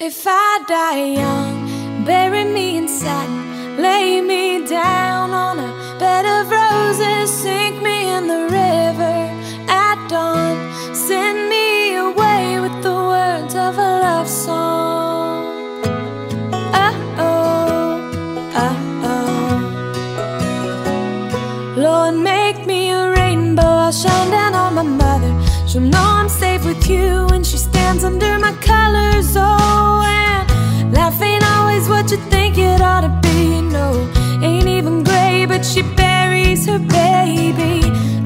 If I die young, bury me in satin, lay me down on a bed of roses, sink me in the river at dawn, send me away with the words of a love song. Oh oh, oh oh. Lord, make me a rainbow, I'll shine down on my mother. She'll know I'm safe with you when she stands under my colors. Oh, life ain't always what you think it ought to be. No, ain't even gray, but she buries her baby.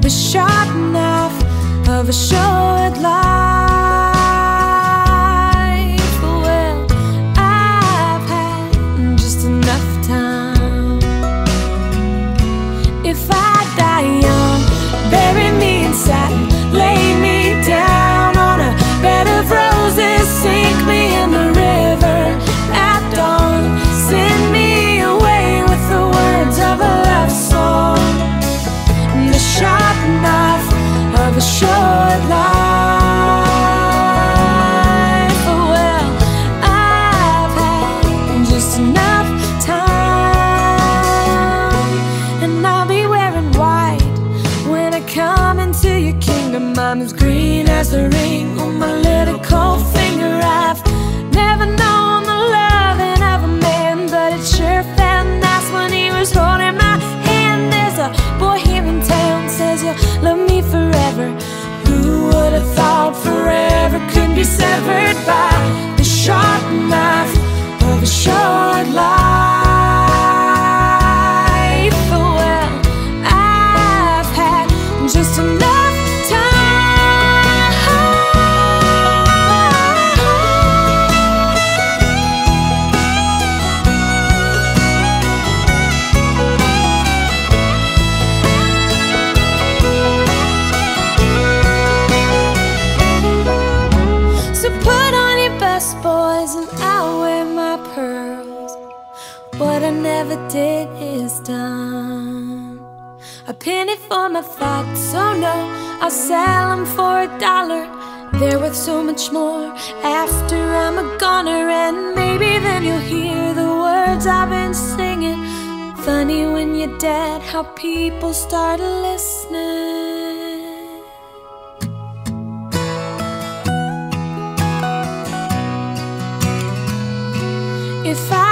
The sharp knife of a short life. Short life. Oh, well, I've had just enough time, and I'll be wearing white when I come into your kingdom. I'm as green as the ring on my little cold boys and I'll wear my pearls. What I never did is done. A penny for my thoughts, oh no, I'll sell them for a dollar. They're worth so much more after I'm a goner, and maybe then you'll hear the words I've been singing. Funny when you're dead, how people start listening. if I